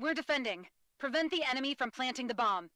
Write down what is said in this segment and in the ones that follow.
We're defending. Prevent the enemy from planting the bomb.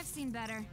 I've seen better.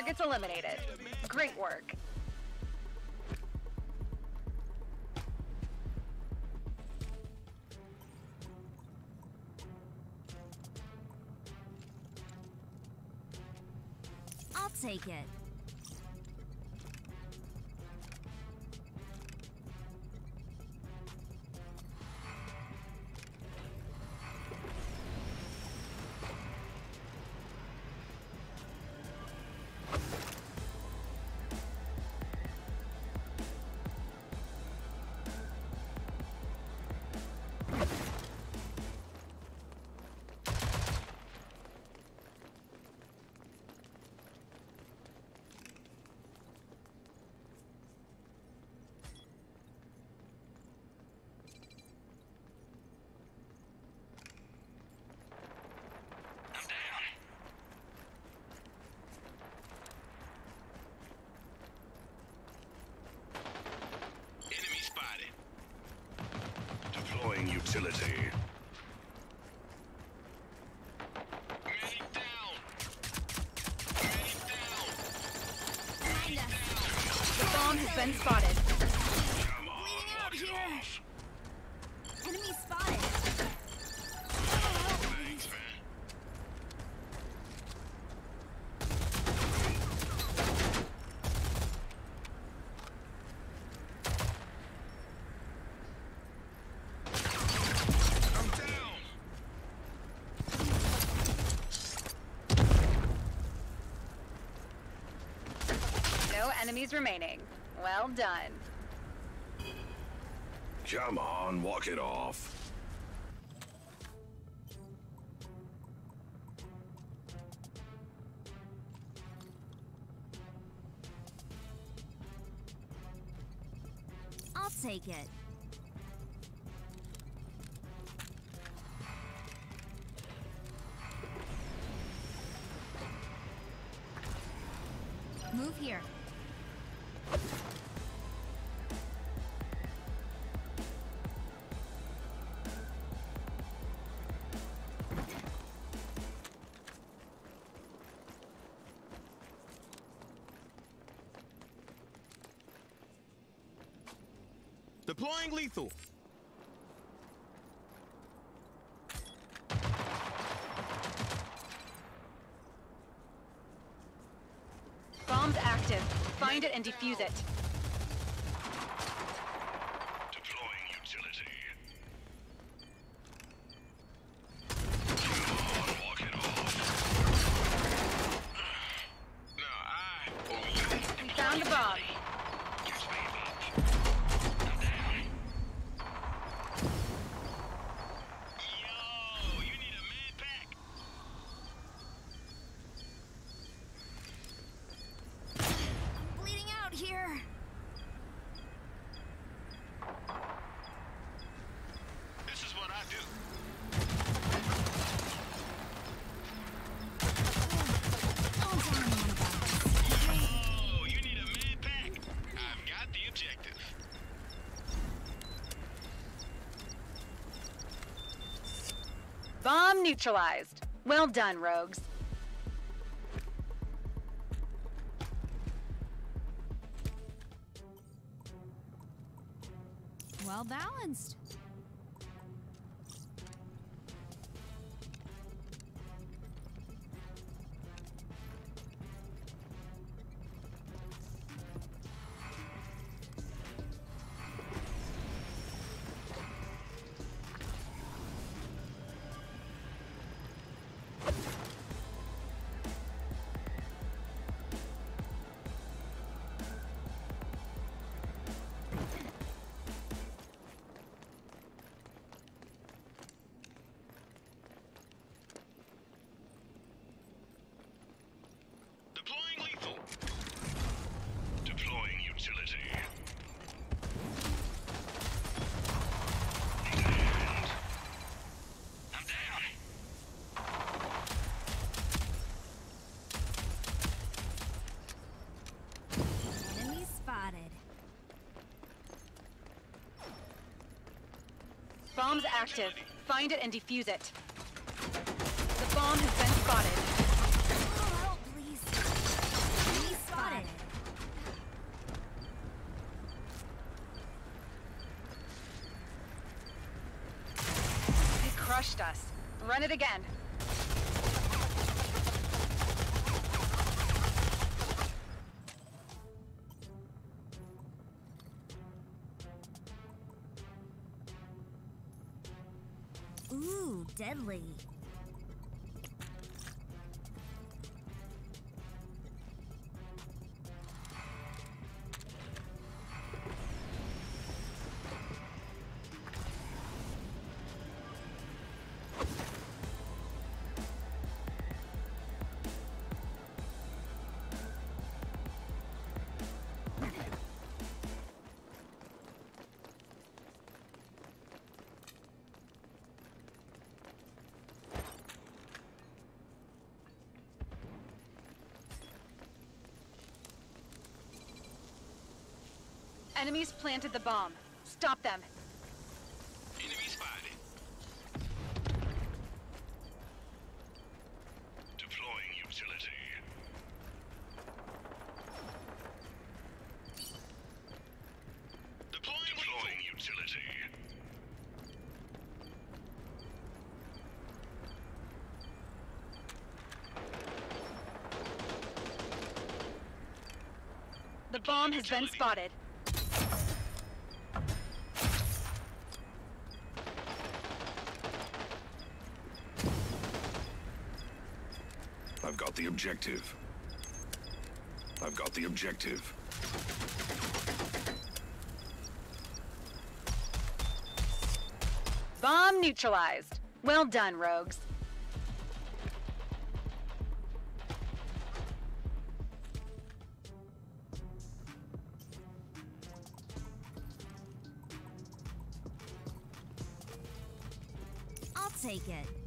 Targets eliminated. Great work. I'll take it. Deploying utility. Many down. Many down. Kinda. The bomb has been spotted. Come on, Bleeding out knock it here. off. Enemy spotted. Thanks, man. I'm down. No enemies remaining. Well done. Come on, walk it off. Deploying lethal. Bomb's active. Find it and defuse it. Neutralized. Well done, rogues. Bomb's active. Find it and defuse it. The bomb has been spotted. crushed us. Run it again. Enemies planted the bomb. Stop them. Enemy spotted. Deploying utility. Deploying, Deploying utility. Has been spotted. I've got the objective. I've got the objective. Bomb neutralized. Well done, rogues. Take it.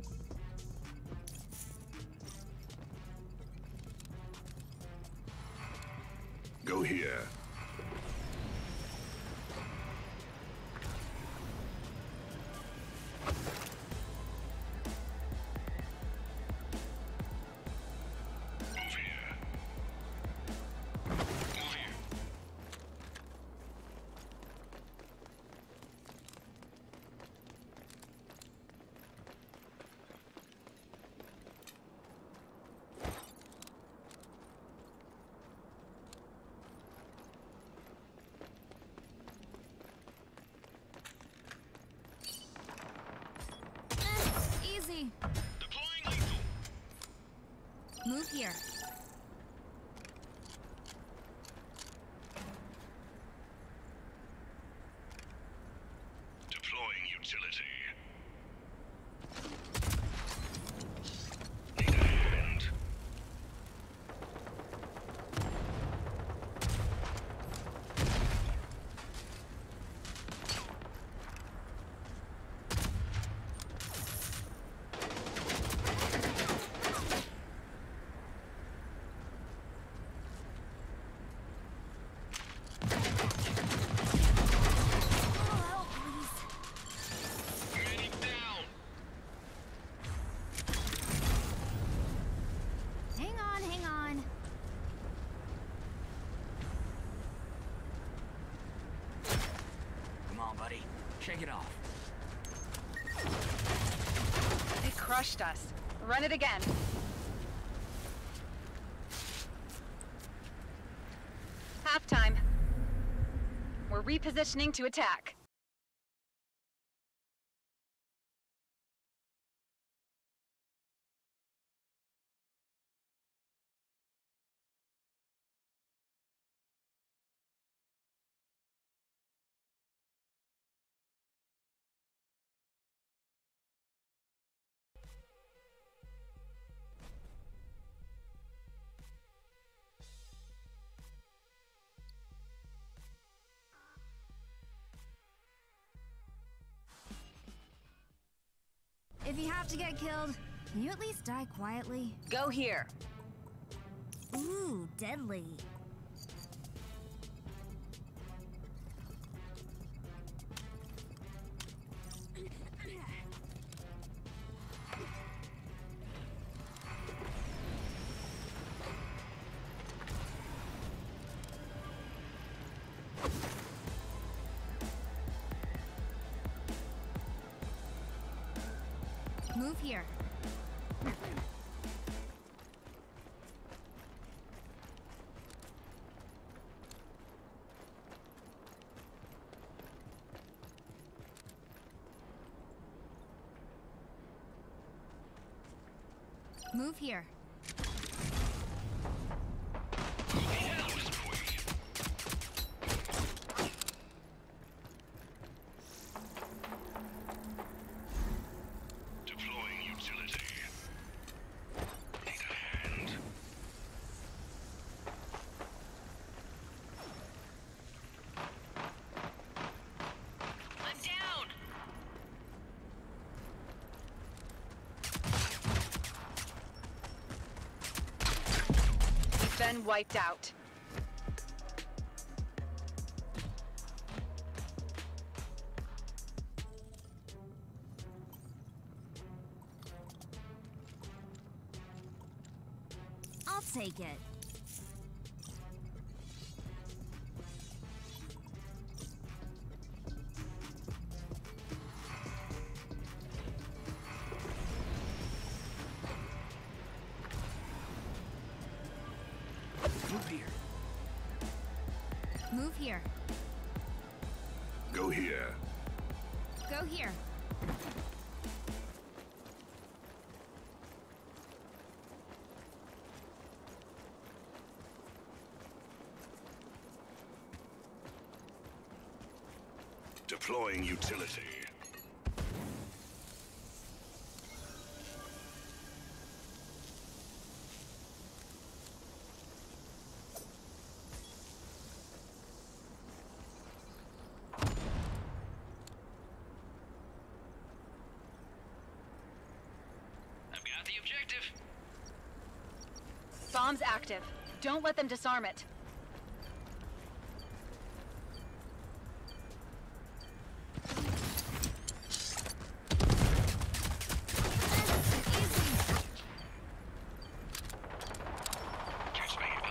Here. Deploying utility. Need a hand. Oh, help, please. Medic down. Hang on, hang on. Come on, buddy. Shake it off. They crushed us. Run it again. Halftime. We're repositioning to attack. Have to get killed, can you at least die quietly? Go here. Ooh, deadly. Move here. Move here. Been wiped out. I'll take it. Go here. Go here. Deploying utility. I've got the objective. Bomb's active. Don't let them disarm it. Catch me up.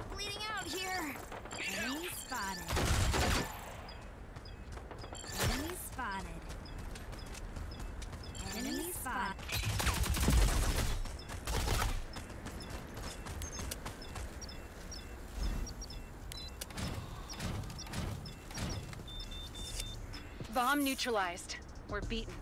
I'm bleeding out here. Need Bomb neutralized. We're beaten.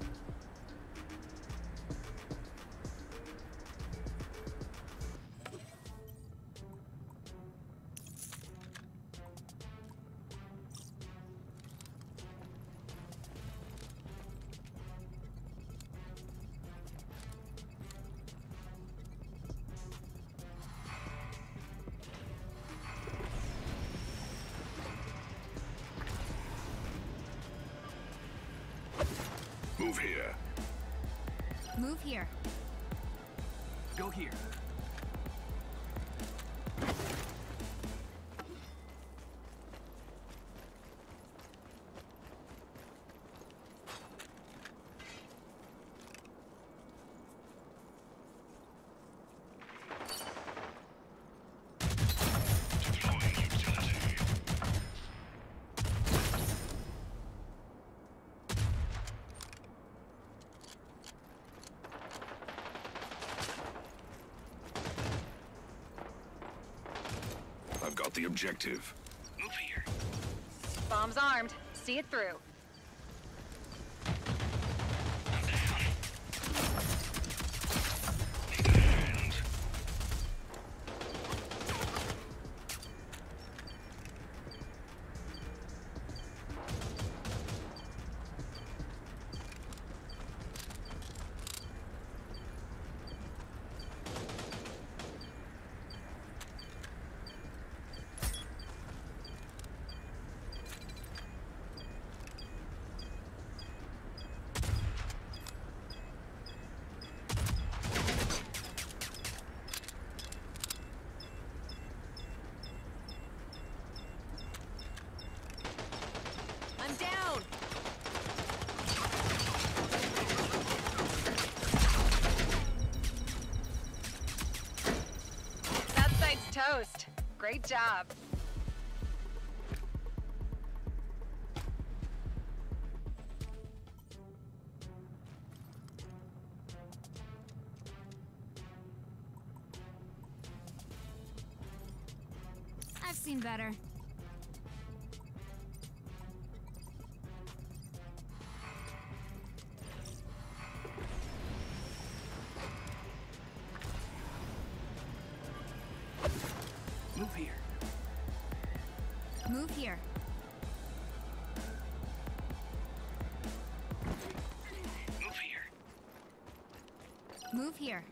The objective. Move here. Bomb's armed. See it through. I'm down. Need a hand. I'm down. That site's toast. Great job. I've seen better. Here.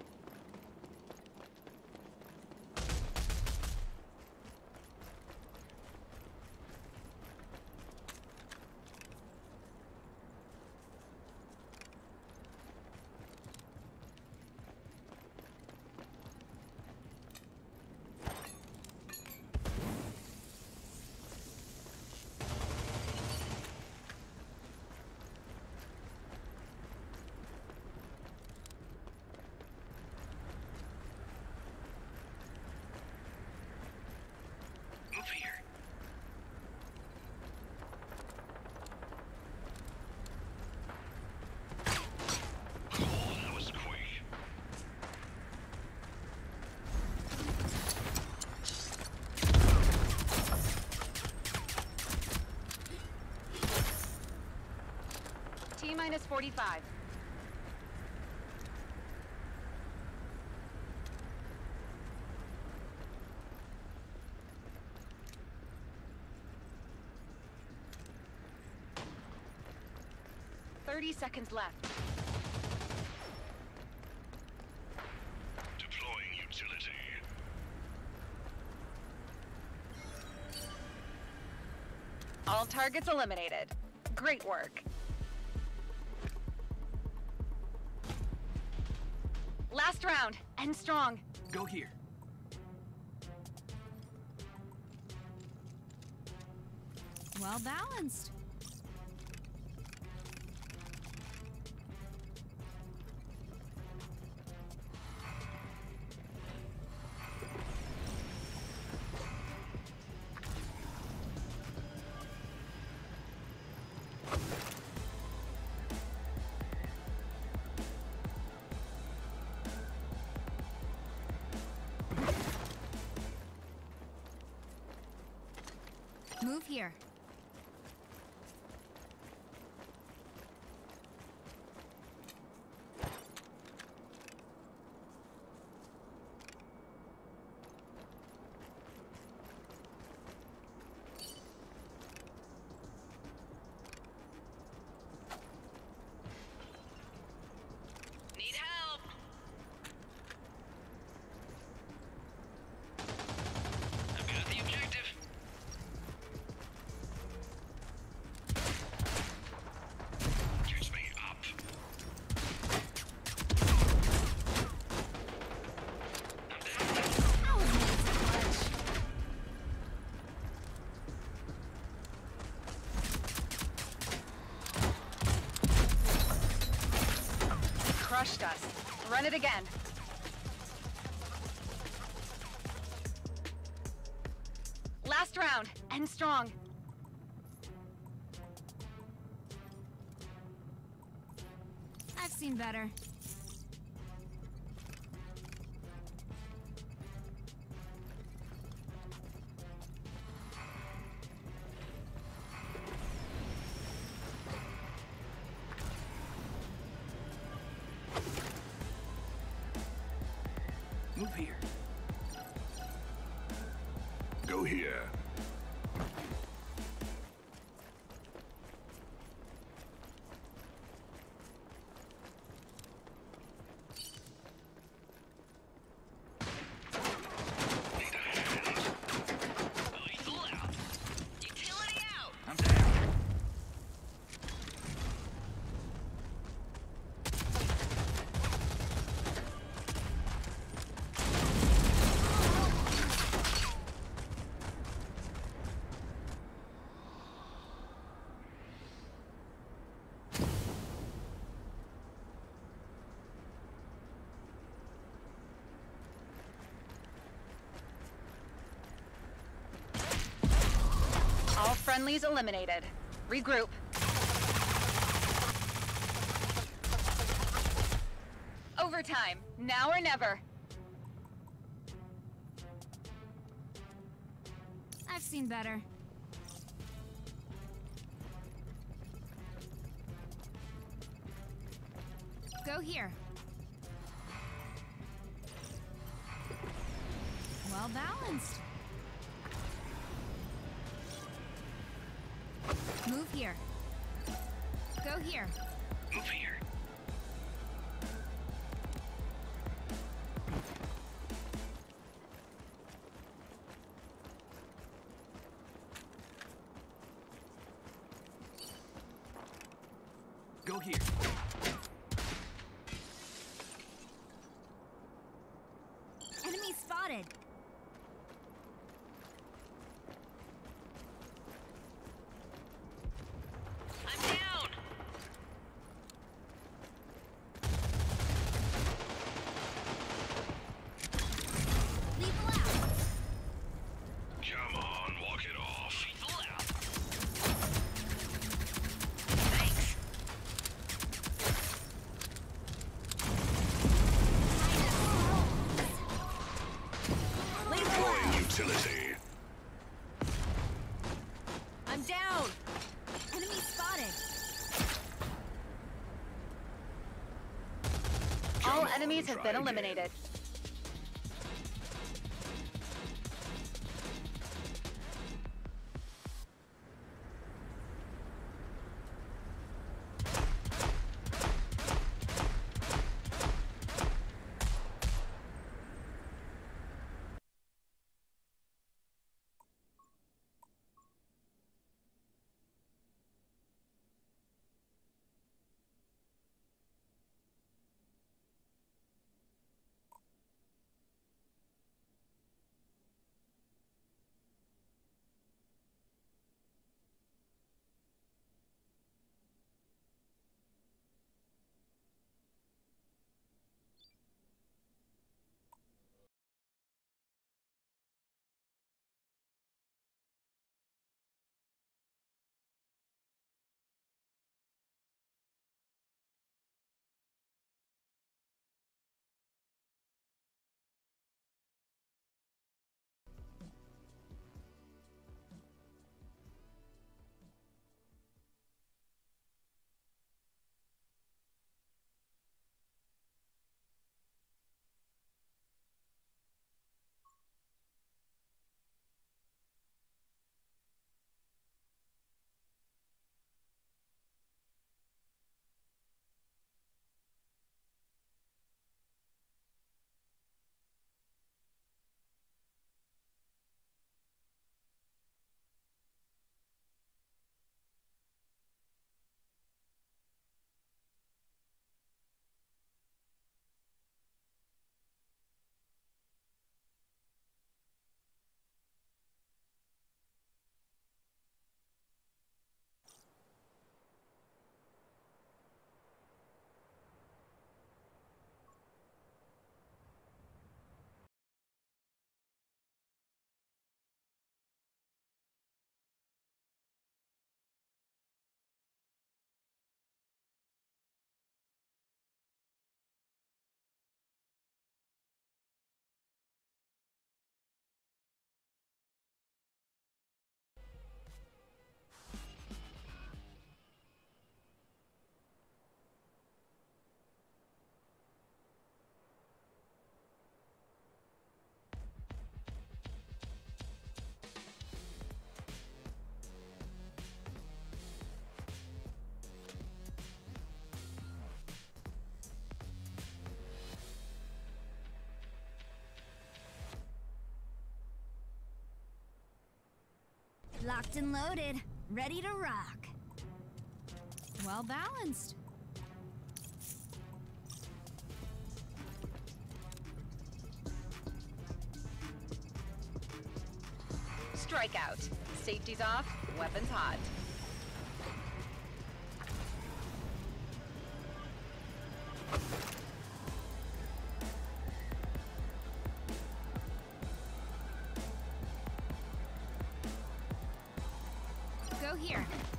Move here. Oh, that was quick. T minus 45. Thirty seconds left. Deploying utility. All targets eliminated. Great work. Last round. End strong. Go here. Well balanced. It again. Last round. End strong. I've seen better. All friendlies eliminated. Regroup. Overtime. Now or never. I've seen better. Go here. Here. Move here. Go here. Enemy spotted. I'm down. Lethal out. Come on, walk it off. Lethal out. Thanks. Deploying utility. I'm down. Enemy spotted. All enemies have try been again. eliminated. Locked and loaded, ready to rock. Well balanced. Strikeout. Safety's off, weapons hot. Here.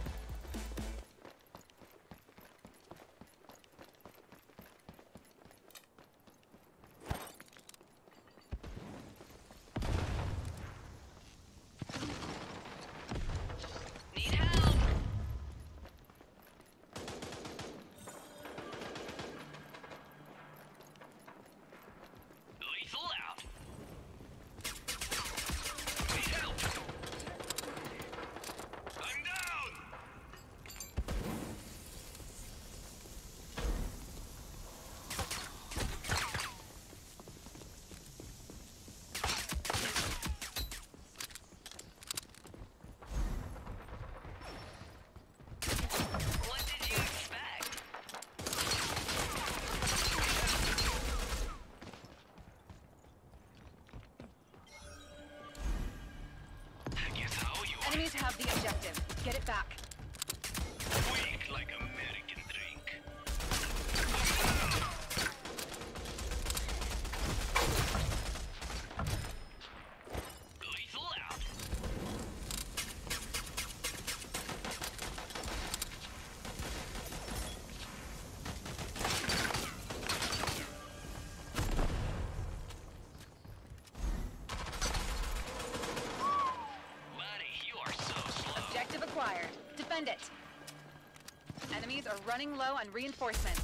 Get it back. Are running low on reinforcements.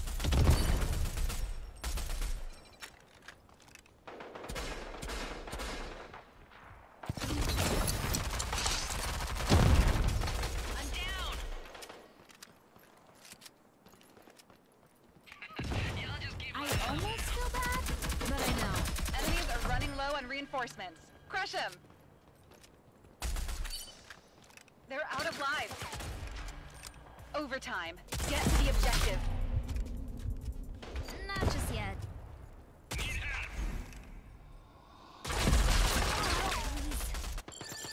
I'm down! Y'all just keep I almost feel bad, but I know. Enemies are running low on reinforcements. Crush them! They're out of lives. Overtime. Get to the objective. Not just yet. Please.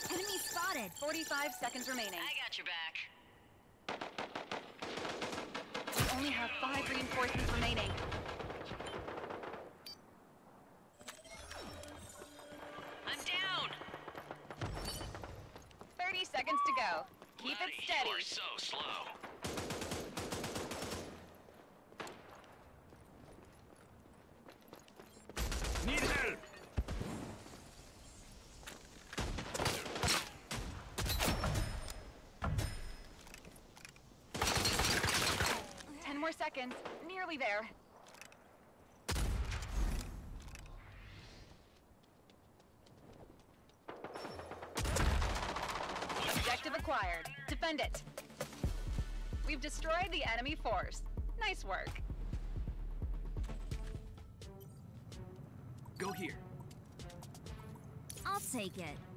Enemy spotted. 45 seconds remaining. I got your back. We only have five reinforcements remaining. I'm down! 30 seconds to go. Keep Buddy, it steady. You are so slow. Need help! Ten more seconds. Nearly there. Objective acquired. Defend it. We've destroyed the enemy force. Nice work. Go here. I'll take it.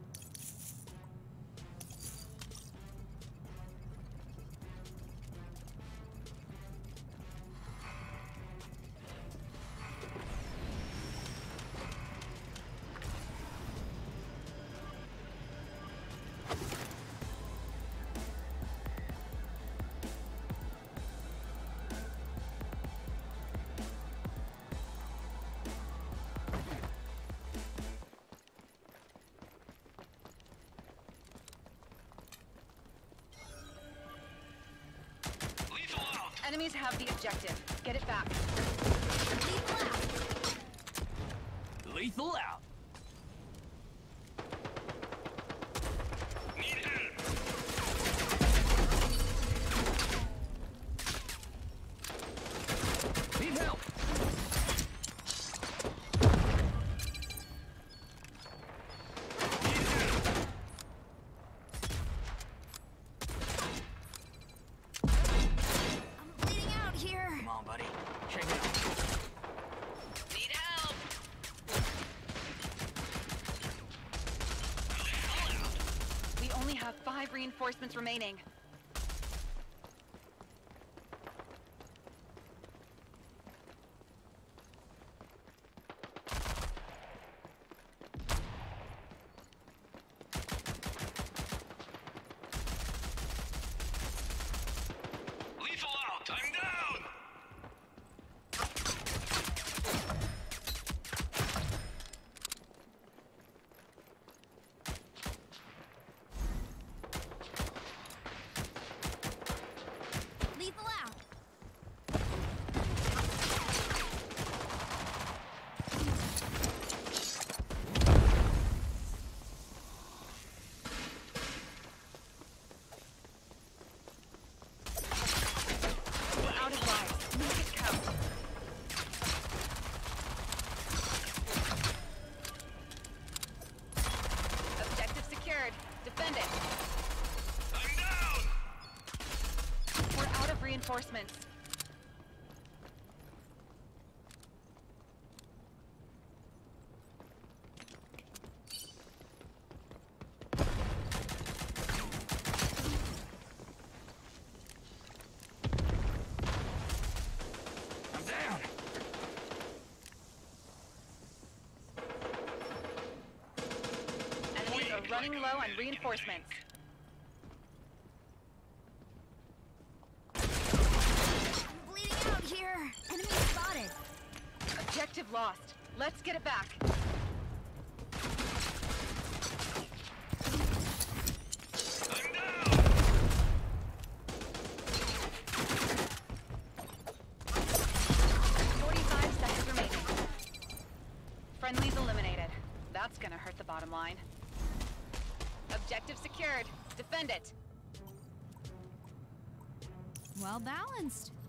Have the objective. Get it back. Lethal out. Lethal out. reinforcements remaining. running low on reinforcements. balanced.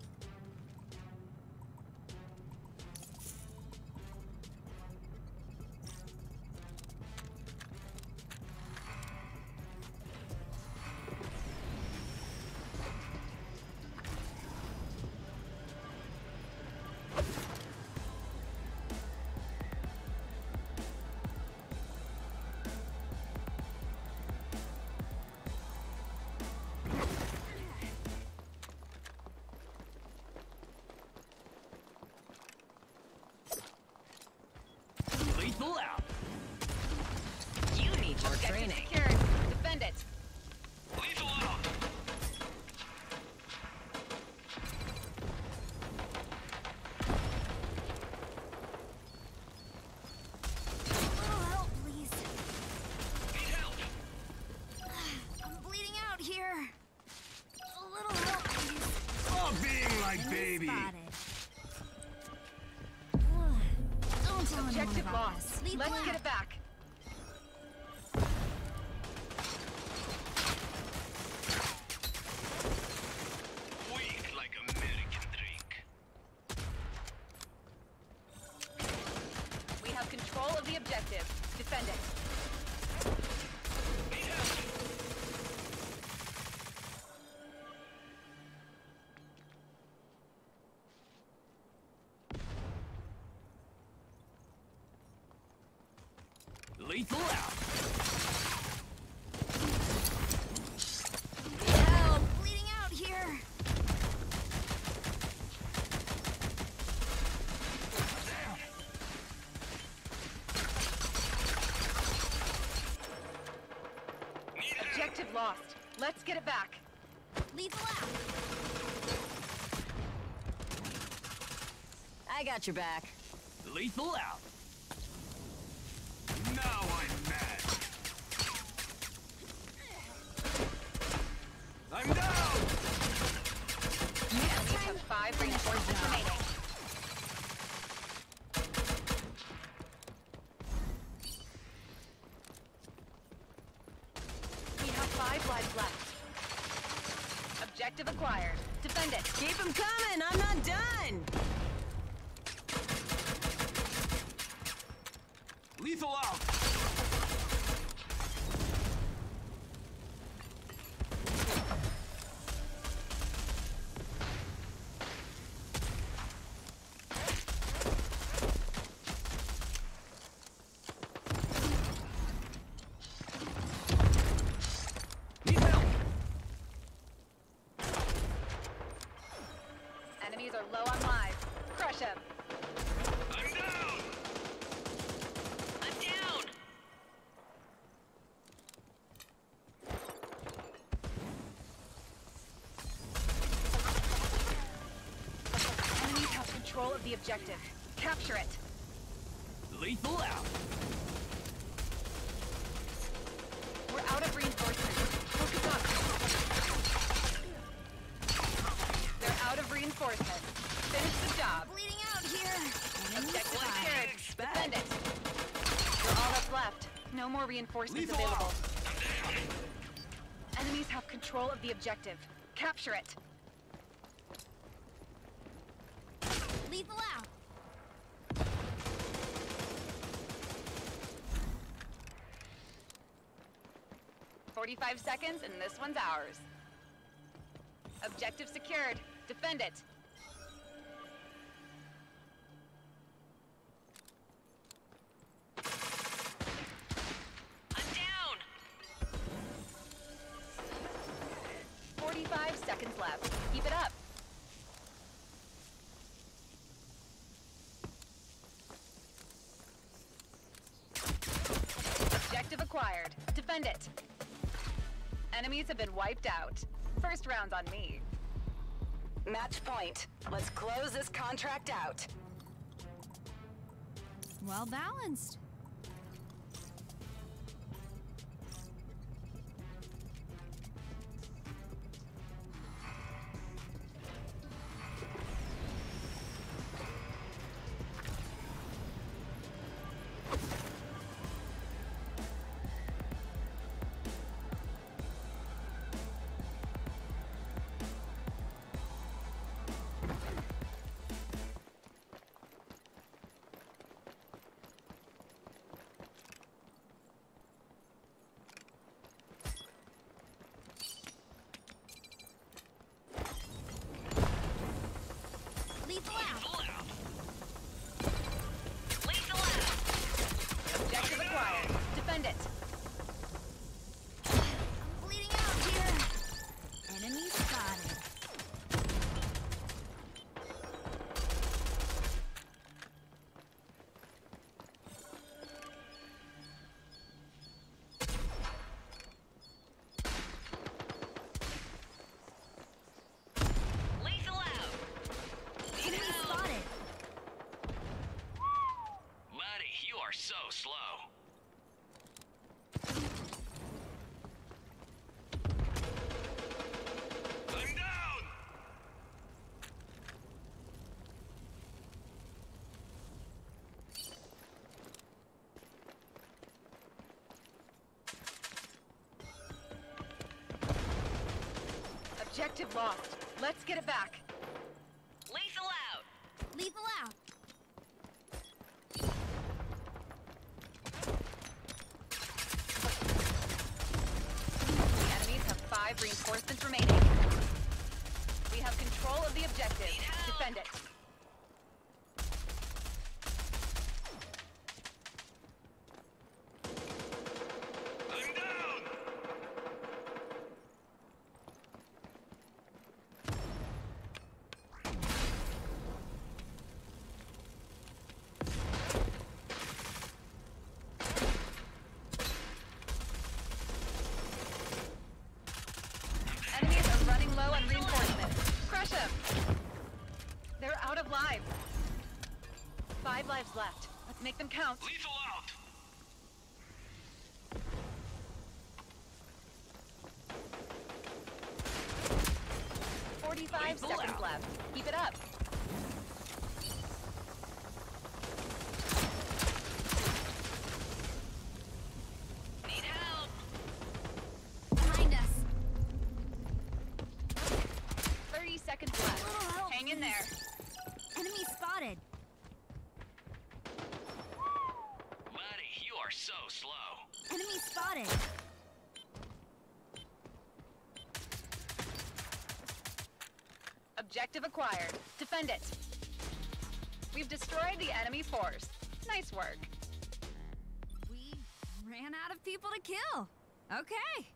lost. Let's get it back. Lethal out. I got your back. Lethal out. The objective. Capture it. Lethal out. We're out of reinforcements. Focus up. They're out of reinforcements. Finish the job. Bleeding out here. Enemy Objective secured. Defend it. We're all that's left. No more reinforcements Lethal available. out. Enemies have control of the objective. Capture it. Lethal out. Forty-five seconds, and this one's ours. Objective secured. Defend it. Acquired. Defend it. Enemies have been wiped out. First round's on me. Match point. Let's close this contract out. Well balanced. Lethal Objective lost. Let's get it back. Lethal out. Lethal out. The enemies have five reinforcements remaining. We have control of the objective. Defend it. I'm down! Enemies are running low on reinforcements. Crush them! They're out of lives. Five lives left. Let's make them count. Lethal out! Forty-five Lethal seconds out. left. Keep it up. Need help. Behind us. Thirty seconds left. Hang in there. Enemy spotted. Buddy, you are so slow. Enemy spotted. Objective acquired. Defend it. We've destroyed the enemy force. Nice work. We ran out of people to kill. Okay.